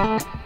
Bye.